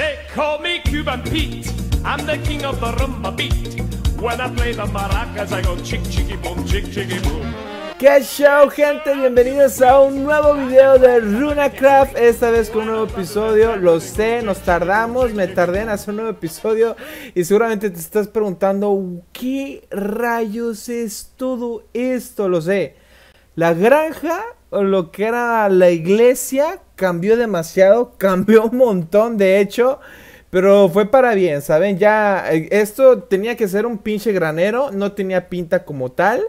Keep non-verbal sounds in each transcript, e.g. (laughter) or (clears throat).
They call me Cuban Pete. I'm the king of the rumba beat. When I play the maracas, I go chick chicky boom, chick chicky boom. ¿Qué show, gente? Bienvenidos a un nuevo video de RunaCraft. Esta vez con un nuevo episodio. Lo sé, nos tardamos, me tardé en hacer un nuevo episodio. Y seguramente te estás preguntando, ¿qué rayos es todo esto? Lo sé. La granja, lo que era la iglesia, cambió demasiado, (laughs) cambió un montón, de hecho. Pero fue para bien, ¿saben? Ya, eh, esto tenía que ser un pinche granero, no tenía pinta como tal.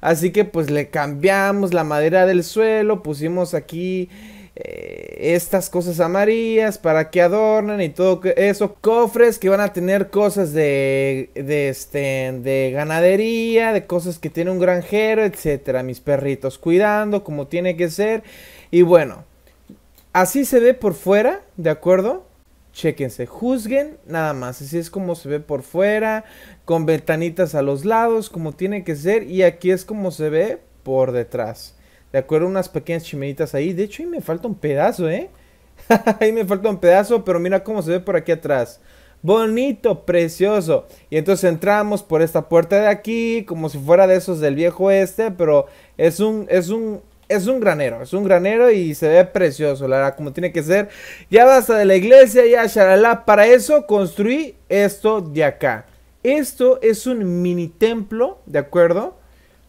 Así que pues le cambiamos la madera del suelo, pusimos aquí eh, estas cosas amarillas para que adornen y todo eso. Cofres que van a tener cosas de, de, este, de ganadería, de cosas que tiene un granjero, etcétera. Mis perritos cuidando como tiene que ser. Y bueno, así se ve por fuera, ¿de acuerdo? Chéquense, juzguen nada más. Así es como se ve por fuera, con ventanitas a los lados, como tiene que ser. Y aquí es como se ve por detrás. De acuerdo, unas pequeñas chimenitas ahí. De hecho, ahí me falta un pedazo, ¿eh? (laughs) ahí me falta un pedazo, pero mira cómo se ve por aquí atrás. Bonito, precioso. Y entonces entramos por esta puerta de aquí, como si fuera de esos del viejo este, pero es un, es un, es un granero, es un granero y se ve precioso, la verdad, como tiene que ser. Ya basta de la iglesia, ya shalala. Para eso construí esto de acá. Esto es un mini templo, ¿de acuerdo?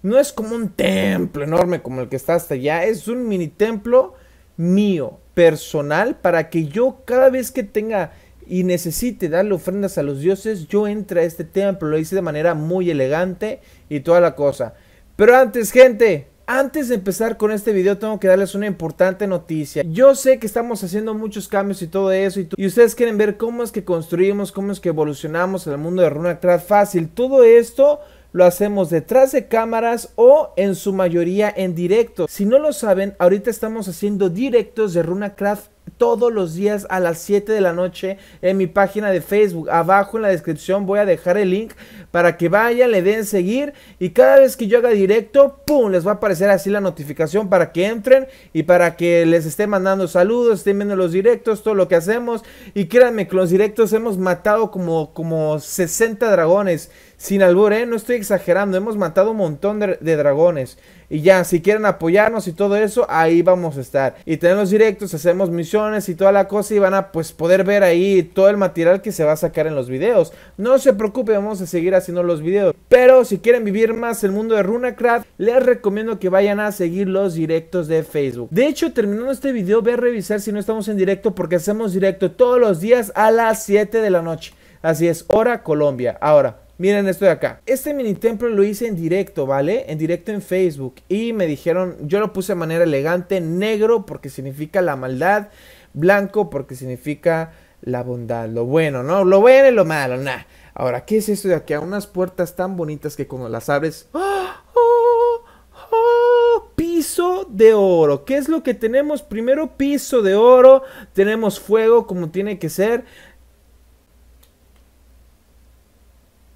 No es como un templo enorme como el que está hasta allá, es un mini templo mío, personal, para que yo cada vez que tenga y necesite darle ofrendas a los dioses, yo entre a este templo. Lo hice de manera muy elegante y toda la cosa. Pero antes, gente, antes de empezar con este video tengo que darles una importante noticia. Yo sé que estamos haciendo muchos cambios y todo eso y, ustedes quieren ver cómo es que construimos, cómo es que evolucionamos en el mundo de RuneCraft fácil. Todo esto lo hacemos detrás de cámaras o en su mayoría en directo. Si no lo saben, ahorita estamos haciendo directos de RunaCraft todos los días a las 7 de la noche en mi página de Facebook. Abajo en la descripción voy a dejar el link para que vayan, le den seguir y cada vez que yo haga directo, ¡pum! Les va a aparecer así la notificación para que entren y para que les esté mandando saludos, estén viendo los directos, todo lo que hacemos. Y créanme que los directos hemos matado como, como 60 dragones. Sin albur, ¿eh? No estoy exagerando, hemos matado un montón de, dragones. Y ya, si quieren apoyarnos y todo eso, ahí vamos a estar. Y tenemos directos, hacemos misiones y toda la cosa y van a pues poder ver ahí todo el material que se va a sacar en los videos. No se preocupen, vamos a seguir haciendo los videos. Pero si quieren vivir más el mundo de RunaCraft, les recomiendo que vayan a seguir los directos de Facebook. De hecho, terminando este video, voy a revisar si no estamos en directo porque hacemos directo todos los días a las 7 de la noche. Así es, hora Colombia. Ahora, Miren esto de acá. Este mini templo lo hice en directo, ¿vale? En directo en Facebook. Y me dijeron, yo lo puse de manera elegante, negro porque significa la maldad, blanco porque significa la bondad, lo bueno, ¿no? Lo bueno y lo malo, nada. Ahora, ¿qué es esto de acá? Unas puertas tan bonitas que cuando las abres... ¡Oh! ¡Oh! ¡Oh! Piso de oro. ¿Qué es lo que tenemos? Primero piso de oro. Tenemos fuego como tiene que ser.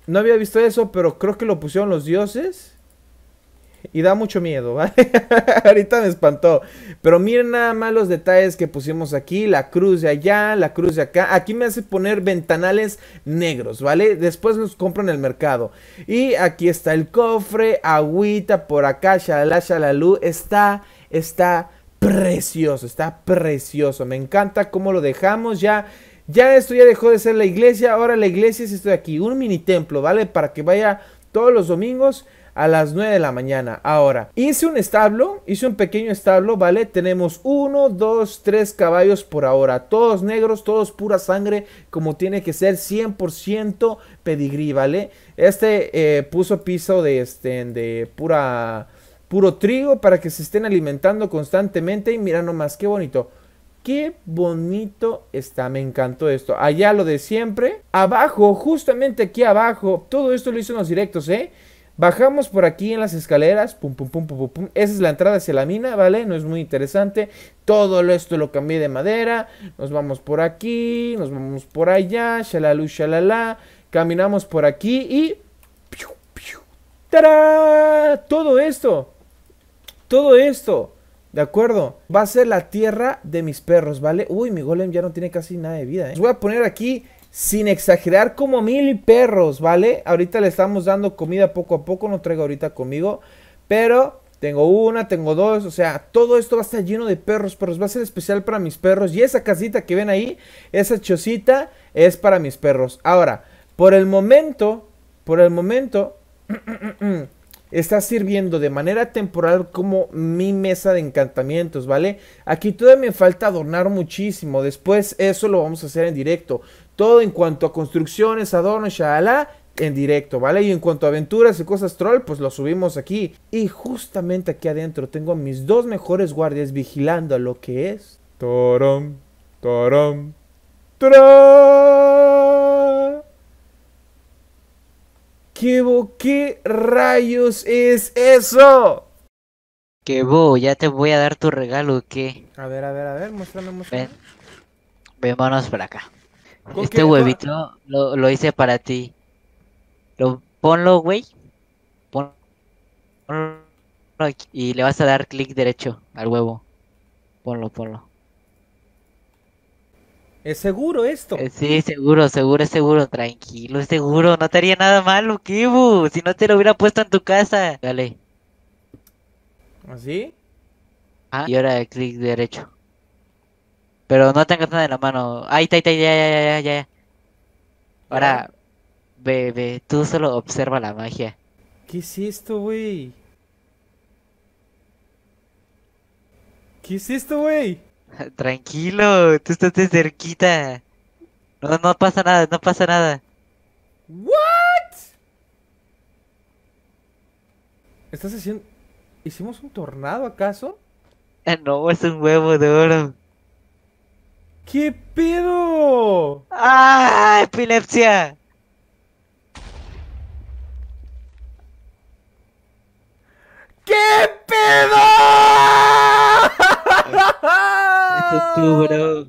No había visto eso, pero creo que lo pusieron los dioses. Y da mucho miedo, (laughs) ¿vale? Ahorita me espantó. Pero miren nada más los detalles que pusimos aquí. La cruz de allá, la cruz de acá. Aquí me hace poner ventanales negros, ¿vale? Después los compro en el mercado. Y aquí está el cofre, agüita por acá, shalala. Está, está precioso, está precioso. Me encanta cómo lo dejamos ya. Ya esto ya dejó de ser la iglesia, ahora la iglesia es esto de aquí, un mini templo, ¿vale? Para que vaya todos los domingos a las 9 de la mañana. Ahora, hice un establo, hice un pequeño establo, ¿vale? Tenemos uno, dos, tres caballos por ahora, todos negros, todos pura sangre, como tiene que ser, 100% pedigrí, ¿vale? Este eh, puso piso de, este, de pura, puro trigo para que se estén alimentando constantemente y mira nomás, qué bonito. Qué bonito está, me encantó esto. Allá lo de siempre. Abajo, justamente aquí abajo, todo esto lo hizo en los directos, ¿eh? Bajamos por aquí en las escaleras, pum, pum, pum, pum, pum, Esa es la entrada hacia la mina, ¿vale? No es muy interesante. Todo esto lo cambié de madera. Nos vamos por aquí, nos vamos por allá, shalalu, shalala. Caminamos por aquí y... ¡Tará! Todo esto. Todo esto ¿De acuerdo? Va a ser la tierra de mis perros, ¿vale? Uy, mi golem ya no tiene casi nada de vida, ¿eh? voy a poner aquí, sin exagerar, como mil perros, ¿vale? Ahorita le estamos dando comida poco a poco, no traigo ahorita conmigo. Pero tengo una, tengo dos, o sea, todo esto va a estar lleno de perros, perros. Va a ser especial para mis perros. Y esa casita que ven ahí, esa chocita, es para mis perros. Ahora, por el momento, por el momento, (clears throat) está sirviendo de manera temporal como mi mesa de encantamientos, ¿vale? Aquí todavía me falta adornar muchísimo. Después eso lo vamos a hacer en directo. Todo en cuanto a construcciones, adornos, shalala, en directo, ¿vale? Y en cuanto a aventuras y cosas troll, pues lo subimos aquí. Y justamente aquí adentro tengo a mis dos mejores guardias vigilando a lo que es. Torom, torom, ¿Qué, ¿Qué rayos es eso? ¿Qué bo? ¿Ya te voy a dar tu regalo qué? A ver, a ver, a ver, muéstrame, muéstrame. Ven, ven para acá. Este huevito lo, lo hice para ti. Lo, ponlo, güey. Ponlo y le vas a dar clic derecho al huevo. Ponlo, ponlo. ¿Es seguro esto? Eh, sí, seguro, seguro, es seguro, tranquilo, es seguro, no te haría nada malo, Kibu, si no te lo hubiera puesto en tu casa. Dale. ¿Así? Ah, y ahora clic derecho. Pero no tengas nada en la mano. Ahí está, ahí está, ya, ya, ya, ya. Ahora, ve, tú solo observa la magia. ¿Qué es esto, güey? ¿Qué es esto, güey? (laughs) Tranquilo, tú estás de cerquita. No, no pasa nada, no pasa nada. ¿What? ¿Estás haciendo... ¿Hicimos un tornado acaso? Ah, no, es un huevo de oro. ¿Qué pedo? ¡Ah! ¡Epilepsia! ¿Qué pedo? Ese es tú, bro.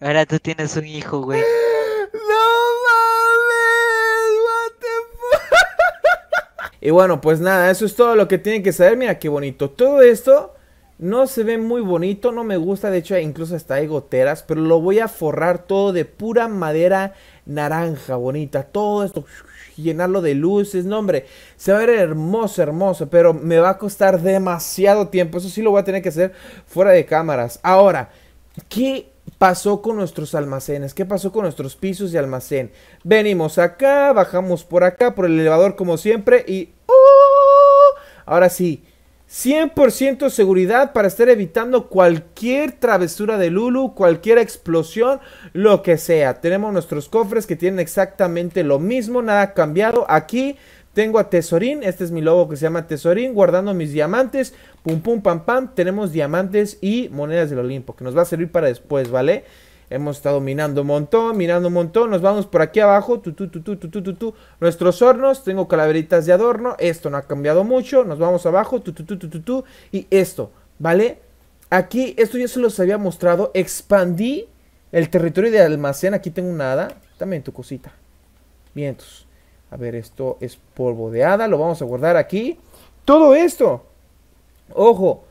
Ahora tú tienes un hijo, güey. No mames, what the (laughs) Y bueno, pues nada, eso es todo lo que tienen que saber. Mira qué bonito. Todo esto no se ve muy bonito, no me gusta. De hecho, incluso hasta hay goteras. Pero lo voy a forrar todo de pura madera naranja bonita. Todo esto llenarlo de luces, no hombre, se va a ver hermoso, hermoso, pero me va a costar demasiado tiempo, eso sí lo voy a tener que hacer fuera de cámaras. Ahora, ¿qué pasó con nuestros almacenes? ¿Qué pasó con nuestros pisos de almacén? Venimos acá, bajamos por acá, por el elevador como siempre y... ¡oh! Ahora sí, 100% seguridad para estar evitando cualquier travesura de Lulu, cualquier explosión, lo que sea. Tenemos nuestros cofres que tienen exactamente lo mismo, nada cambiado. Aquí tengo a Tesorín, este es mi logo que se llama Tesorín, guardando mis diamantes. Pum pum pam pam, tenemos diamantes y monedas del Olimpo, que nos va a servir para después, ¿vale? Hemos estado minando un montón, minando un montón. Nos vamos por aquí abajo. Tu, tu, tu, Nuestros hornos. Tengo calaveritas de adorno. Esto no ha cambiado mucho. Nos vamos abajo. Y esto, ¿vale? Aquí, esto ya se los había mostrado. Expandí el territorio de almacén. Aquí tengo nada. También tu cosita. Vientos. A ver, esto es polvo de hada. Lo vamos a guardar aquí. Todo esto. Ojo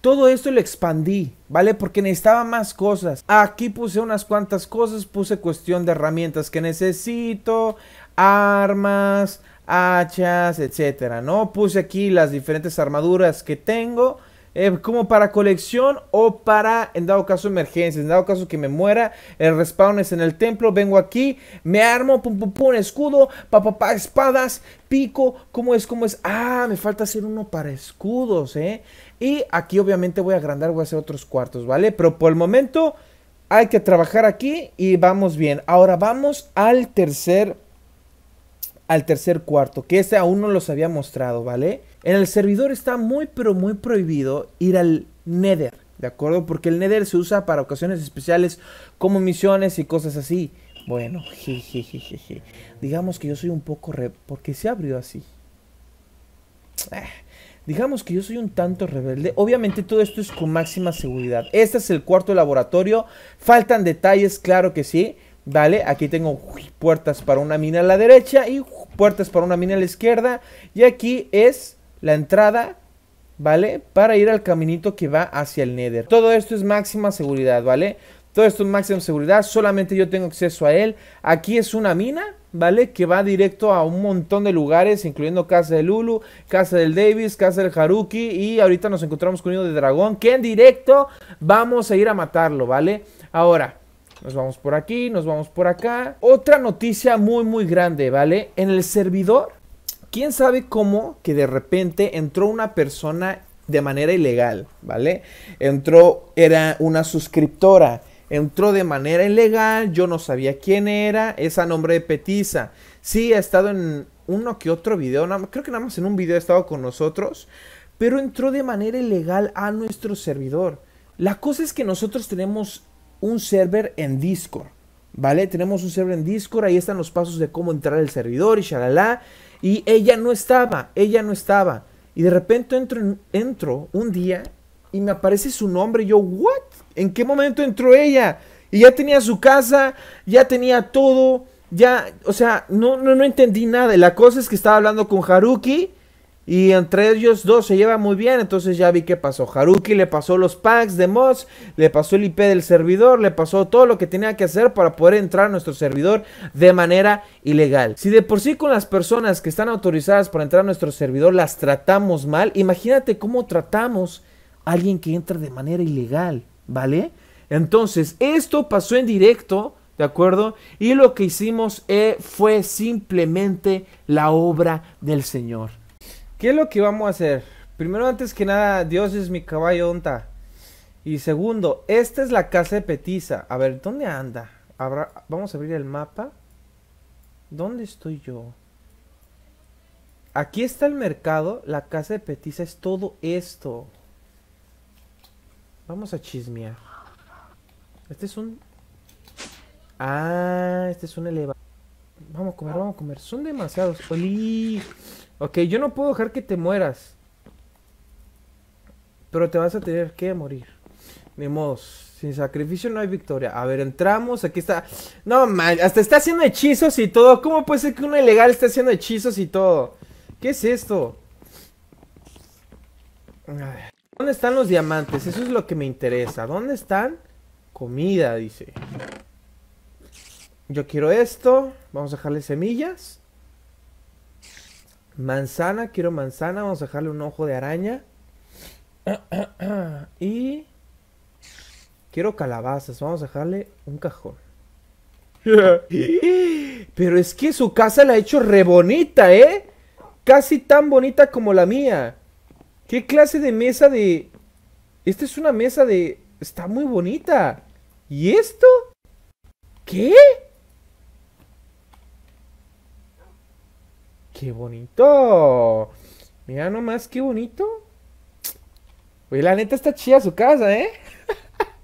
todo esto lo expandí, ¿vale? Porque necesitaba más cosas. Aquí puse unas cuantas cosas, puse cuestión de herramientas que necesito, armas, hachas, etcétera, ¿no? Puse aquí las diferentes armaduras que tengo. Eh, como para colección o para, en dado caso, emergencias. En dado caso que me muera, el respawn es en el templo. Vengo aquí, me armo, pum, pum, pum, escudo, pa, espadas, pico. ¿Cómo es? ¿Cómo es? Ah, me falta hacer uno para escudos, ¿eh? Y aquí obviamente voy a agrandar, voy a hacer otros cuartos, ¿vale? Pero por el momento hay que trabajar aquí y vamos bien. Ahora vamos al tercer, al tercer cuarto, que este aún no los había mostrado, ¿vale? En el servidor está muy pero muy prohibido ir al Nether, ¿de acuerdo? Porque el Nether se usa para ocasiones especiales como misiones y cosas así. Bueno, (laughs) jejejeje. Digamos que yo soy un poco re... porque se abrió así. Eh. Digamos que yo soy un tanto rebelde. Obviamente todo esto es con máxima seguridad. Este es el cuarto laboratorio. Faltan detalles, claro que sí. Vale, aquí tengo puertas para una mina a la derecha y puertas para una mina a la izquierda. Y aquí es la entrada ¿vale? Para ir al caminito que va hacia el Nether. Todo esto es máxima seguridad, ¿vale? Todo esto es máxima seguridad, solamente yo tengo acceso a él. Aquí es una mina, ¿vale? Que va directo a un montón de lugares, incluyendo casa de Lulu, casa del Davis, casa del Haruki. Y ahorita nos encontramos con uno de dragón, que en directo vamos a ir a matarlo, ¿vale? Ahora, nos vamos por aquí, nos vamos por acá. Otra noticia muy, muy grande, ¿vale? En el servidor, ¿quién sabe cómo que de repente entró una persona de manera ilegal, ¿vale? Entró, era una suscriptora entró de manera ilegal, yo no sabía quién era, es a nombre de Petiza. Sí, ha estado en uno que otro video, creo que nada más en un video ha estado con nosotros, pero entró de manera ilegal a nuestro servidor. La cosa es que nosotros tenemos un server en Discord, ¿vale? Tenemos un server en Discord, ahí están los pasos de cómo entrar al servidor y shalala. Y ella no estaba, ella no estaba. Y de repente entro, entro un día y me aparece su nombre. Yo, ¿what? ¿En qué momento entró ella? Y ya tenía su casa, ya tenía todo, ya, o sea, no, no, no entendí nada. La cosa es que estaba hablando con Haruki y entre ellos dos se lleva muy bien, entonces ya vi qué pasó. Haruki le pasó los packs de mods, le pasó el IP del servidor, le pasó todo lo que tenía que hacer para poder entrar a nuestro servidor de manera ilegal. Si de por sí con las personas que están autorizadas para entrar a nuestro servidor las tratamos mal, imagínate cómo tratamos a alguien que entra de manera ilegal. ¿Vale? Entonces, esto pasó en directo, ¿de acuerdo? Y lo que hicimos eh, fue simplemente la obra del Señor. ¿Qué es lo que vamos a hacer? Primero, antes que nada, Dios es mi caballo onta. Y segundo, esta es la casa de Petiza. A ver, ¿dónde anda? Vamos a abrir el mapa. ¿Dónde estoy yo? Aquí está el mercado. La casa de Petiza es todo esto. Vamos a chismear. Este es un... Ah, este es un elevador. Vamos a comer, vamos a comer. Son demasiados. ¡Oli! Ok, yo no puedo dejar que te mueras. Pero te vas a tener que morir. Ni modo. Sin sacrificio no hay victoria. A ver, entramos. Aquí está. No, man. Hasta está haciendo hechizos y todo. ¿Cómo puede ser que un ilegal esté haciendo hechizos y todo? ¿Qué es esto? A ver. ¿Dónde están los diamantes? Eso es lo que me interesa. ¿Dónde están? Comida, dice. Yo quiero esto. Vamos a dejarle semillas. Manzana, quiero manzana. Vamos a dejarle un ojo de araña. (clears throat) Y... Quiero calabazas. Vamos a dejarle un cajón. (laughs) Pero es que su casa la ha hecho re bonita, ¿eh? Casi tan bonita como la mía. ¿Qué clase de mesa de...? Esta es una mesa de... Está muy bonita. ¿Y esto? ¿Qué? ¡Qué bonito! Mira nomás, qué bonito. Oye, la neta está chida su casa, ¿eh?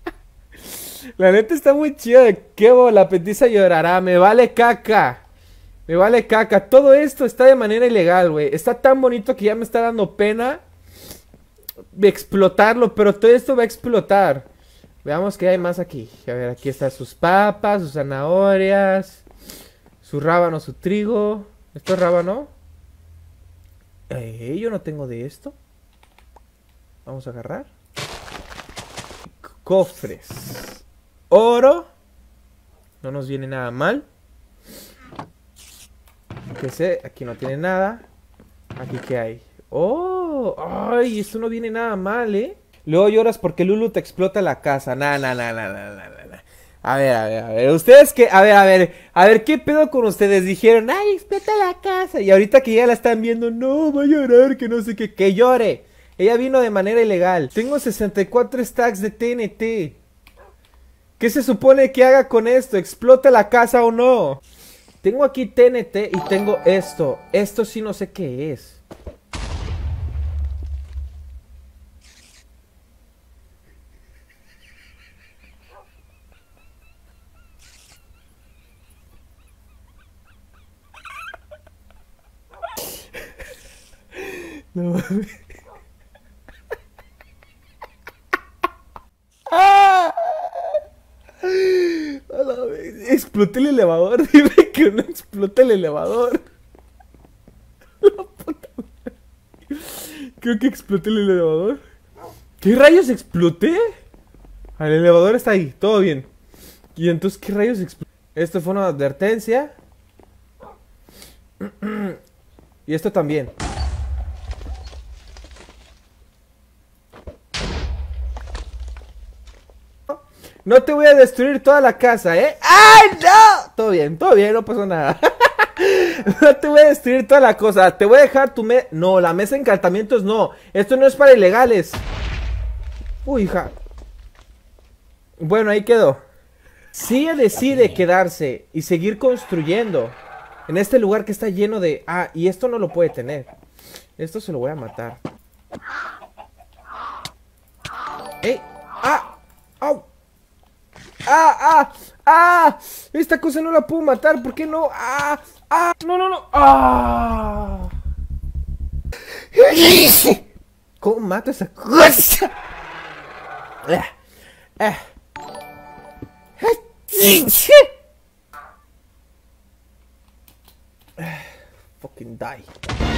(laughs) la neta está muy chida. Qué la petiza llorará. Me vale caca. Me vale caca. Todo esto está de manera ilegal, güey. Está tan bonito que ya me está dando pena explotarlo, pero todo esto va a explotar. Veamos qué hay más aquí. A ver, aquí están sus papas, sus zanahorias, su rábano, su trigo. ¿Esto es rábano? Eh, yo no tengo de esto. Vamos a agarrar. Cofres. Oro. No nos viene nada mal. Que sé, aquí no tiene nada. Aquí qué hay. Oh, ay, esto no viene nada mal, ¿eh? Luego lloras porque Lulu te explota la casa. Nah, nah, nah, nah, nah, nah, A ver, a ver, a ver. Ustedes que, a ver, a ver, a ver, ¿qué pedo con ustedes? Dijeron, ay, explota la casa. Y ahorita que ya la están viendo, no, va a llorar, que no sé qué, que llore. Ella vino de manera ilegal. Tengo 64 stacks de TNT. ¿Qué se supone que haga con esto? ¿Explota la casa o no? Tengo aquí TNT y tengo esto. Esto sí no sé qué es. No (laughs) ¡Ah! Exploté el elevador. (laughs) Dime que no explote el elevador. Creo que exploté el elevador. ¿Qué rayos exploté? El elevador está ahí, todo bien. ¿Y entonces qué rayos exploté? Esto fue una advertencia. (clears throat) Y esto también. No te voy a destruir toda la casa, ¿eh? ¡Ay, no! Todo bien, todo bien, no pasó nada. (laughs) no te voy a destruir toda la cosa. Te voy a dejar tu mesa. No, la mesa de encantamientos no. Esto no es para ilegales. Uy, hija. Bueno, ahí quedó. Si decide quedarse y seguir construyendo en este lugar que está lleno de... Ah, y esto no lo puede tener. Esto se lo voy a matar. ¡Ey! ¡Ah! ¡Au! ¡Ah! ¡Ah! ¡Ah! Esta cosa no la puedo matar. ¿Por qué no? ¡Ah! ¡Ah! ¡No, no, no! ¡Ah! ¿Cómo mato esa cosa? Fucking die.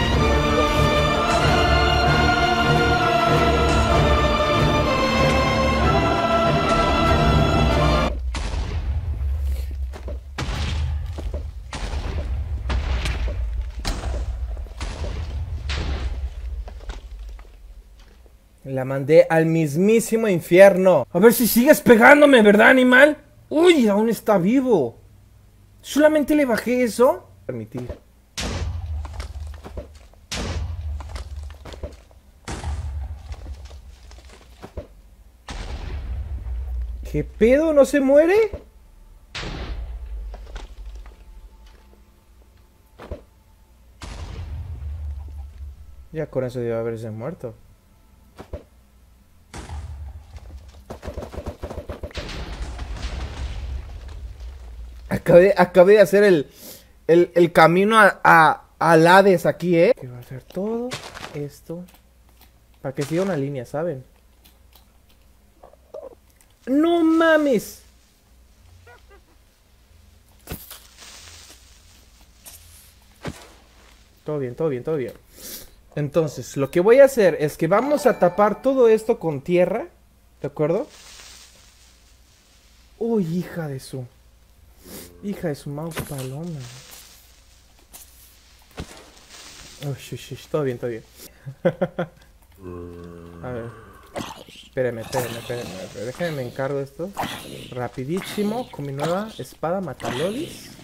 La mandé al mismísimo infierno. A ver si sigues pegándome, ¿verdad, animal? Uy, aún está vivo. Solamente le bajé eso. Permitir. ¿Qué pedo? ¿No se muere? Ya con eso debe haberse muerto. Acabé, de hacer el, el, camino a, a, Hades aquí, ¿eh? Que va a hacer todo esto para que siga una línea, ¿saben? ¡No mames! Todo bien, todo bien, todo bien. Entonces, lo que voy a hacer es que vamos a tapar todo esto con tierra. ¿De acuerdo? Uy, hija de su. Hija de su mouse paloma. Todo bien, todo bien. (laughs) a ver. Espérenme, espérenme, espérenme. Déjenme me encargo esto. Rapidísimo. Con mi nueva espada Matalolis.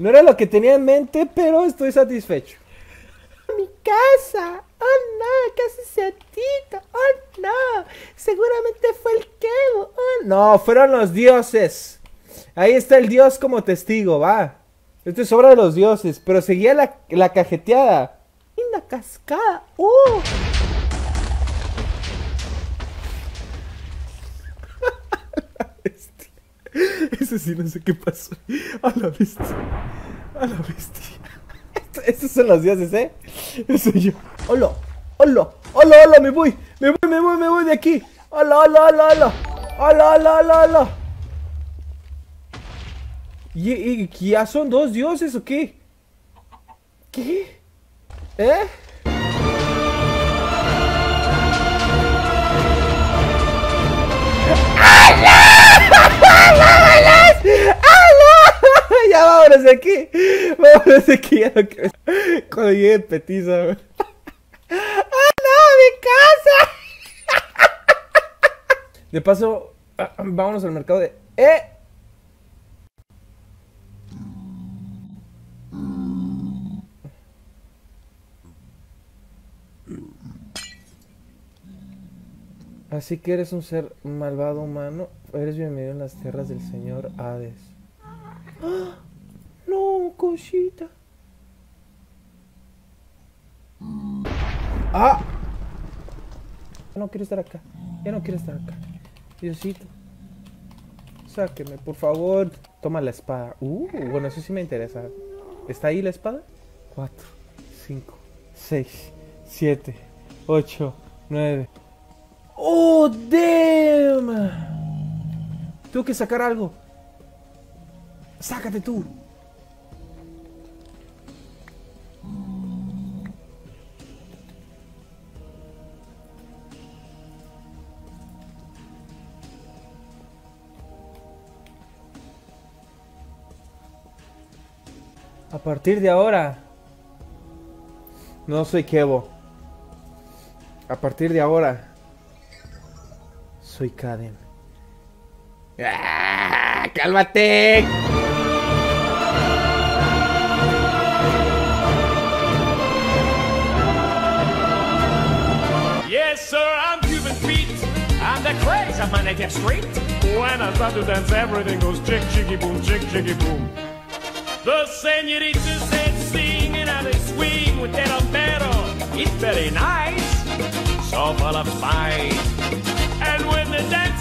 No era lo que tenía en mente, pero estoy satisfecho. Mi casa. Oh no, ¿qué hace ese tito? Oh no, seguramente fue el Kevo. Oh no, fueron los dioses. Ahí está el dios como testigo, va. Esto es obra de los dioses, pero seguía la, la cajeteada. Linda cascada. ¡Uh! (laughs) Eso sí, no sé qué pasó. A la bestia. A la bestia. Esto- (laughs) Estos son los dioses, ¿eh? Eso yo. Hola, hola, hola, hola, me voy. Me voy, me voy, me voy de aquí. Hola, hola, hola, hola. Hola, hola, hola, hola. ¿Y, y, y ya son dos dioses o qué? ¿Qué? ¿Eh? De aquí. Vámonos de aquí. Ya no Cuando llegue Petiza. güey. ¡Ah, no! ¡Mi casa! De paso, ah, vámonos al mercado de. ¡Eh! Así que eres un ser malvado humano. Eres bienvenido en las tierras del señor Hades. No, cosita. ¡Ah! Ya no quiero estar acá. Ya no quiero estar acá. Diosito. Sáqueme, por favor. Toma la espada. Uh, bueno, eso sí me interesa. ¿Está ahí la espada? Cuatro. 5, 6, 7, 8, 9. ¡Oh, damn! Tengo que sacar algo. Sácate tú. Partir de ahora, no soy Kevo. A partir de ahora, soy Kaden. ¡Ah! ¡Cálmate! Yes, sir, I'm Cuban Pete. I'm the craze of my native street. When I start to dance, everything goes chick, chicky, boom, chick, chicky, boom. The senorita said sing and I did swing with that albero. It's very nice, so full of fight. And when the dancing